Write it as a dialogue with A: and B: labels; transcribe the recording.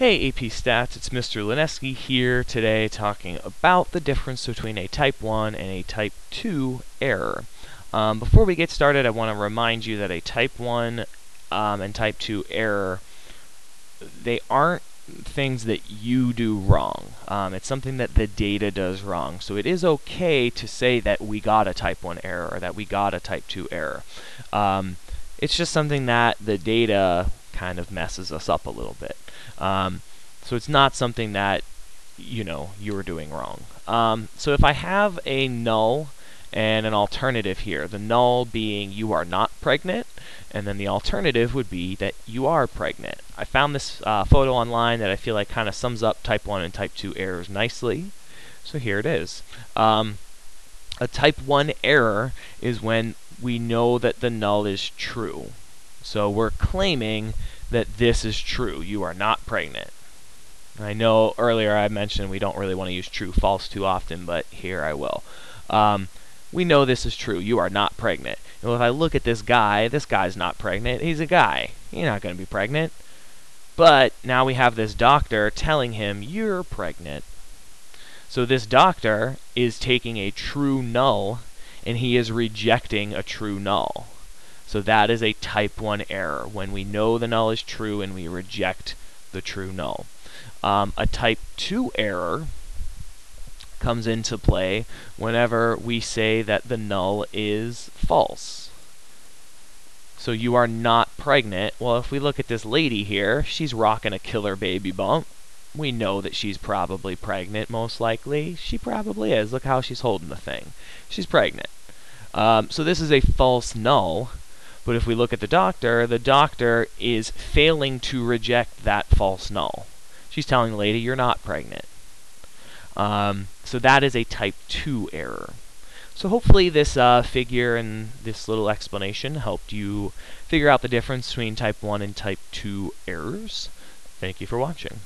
A: Hey AP Stats, it's Mr. Lineski here today talking about the difference between a type 1 and a type 2 error. Um, before we get started, I want to remind you that a type 1 um, and type 2 error, they aren't things that you do wrong. Um, it's something that the data does wrong. So it is okay to say that we got a type 1 error or that we got a type 2 error. Um, it's just something that the data kind of messes us up a little bit. Um, so it's not something that, you know, you were doing wrong. Um, so if I have a null and an alternative here, the null being you are not pregnant, and then the alternative would be that you are pregnant. I found this uh, photo online that I feel like kind of sums up type 1 and type 2 errors nicely. So here it is. Um, a type 1 error is when we know that the null is true. So we're claiming that this is true. You are not pregnant. I know earlier I mentioned we don't really want to use true false too often, but here I will. Um, we know this is true. You are not pregnant. Well, if I look at this guy, this guy's not pregnant. He's a guy. He's not going to be pregnant. But now we have this doctor telling him, you're pregnant. So this doctor is taking a true null and he is rejecting a true null. So that is a type 1 error, when we know the null is true and we reject the true null. Um, a type 2 error comes into play whenever we say that the null is false. So you are not pregnant. Well, if we look at this lady here, she's rocking a killer baby bump. We know that she's probably pregnant, most likely. She probably is. Look how she's holding the thing. She's pregnant. Um, so this is a false null, but if we look at the doctor, the doctor is failing to reject that false null. She's telling the lady, you're not pregnant. Um, so that is a type 2 error. So hopefully this uh, figure and this little explanation helped you figure out the difference between type 1 and type 2 errors. Thank you for watching.